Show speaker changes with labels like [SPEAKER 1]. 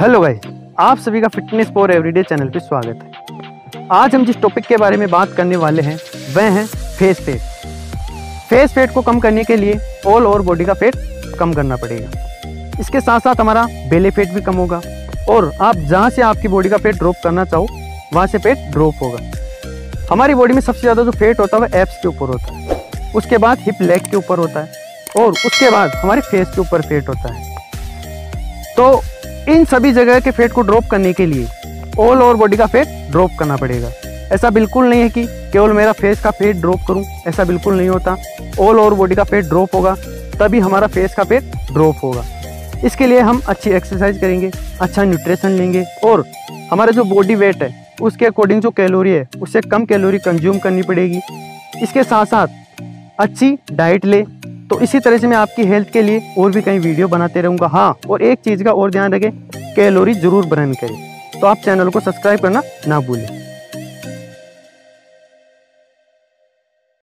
[SPEAKER 1] Hello भाई आप सभी का फिटनेस फॉर एवरीडे चैनल पर स्वागत है। आज हम जिस टॉपिक के बारे में बात करने वाले हैं, वह हैं फेस फेट। फेस फेट को कम करने के लिए ऑल ओवर बॉडी का फेट कम करना पड़ेगा। इसके साथ साथ हमारा बेले फेट भी कम होगा और आप जहाँ से आपकी बॉडी का फेट ड्रॉप करना चाहो, वहाँ से फेट ड्रॉप होगा। हमारी बॉडी में सबसे ज़्यादा जो फेट होता है, वह एप्स के ऊपर होता है। उसके बाद हिप लेग के ऊपर होता है और उसके बाद हमारे फेस के ऊपर फेट होता है। तो इन सभी जगह के फेट को ड्रॉप करने के लिए ऑल ओवर बॉडी का फेट ड्रॉप करना पड़ेगा। ऐसा बिल्कुल नहीं है कि केवल मेरा फेस का फेट ड्रॉप करूँ, ऐसा बिल्कुल नहीं होता। ऑल ओवर बॉडी का फेट ड्रॉप होगा, तभी हमारा फेस का फेट ड्रॉप होगा। इसके लिए हम अच्छी एक्सरसाइज करेंगे अच्छा न्यूट्रिशन लेंगे और हमारा जो बॉडी वेट है, उसके अकॉर्डिंग जो कैलोरी है उससे कम कैलोरी कंज्यूम करनी पड़ेगी। इसके साथ साथ अच्छी डाइट ले तो इसी तरह से मैं आपकी हेल्थ के लिए और भी कई वीडियो बनाते रहूँगा। हाँ और एक चीज़ का और ध्यान रखें कैलोरी ज़रूर बर्न करें। तो आप चैनल को सब्सक्राइब करना ना भूलें।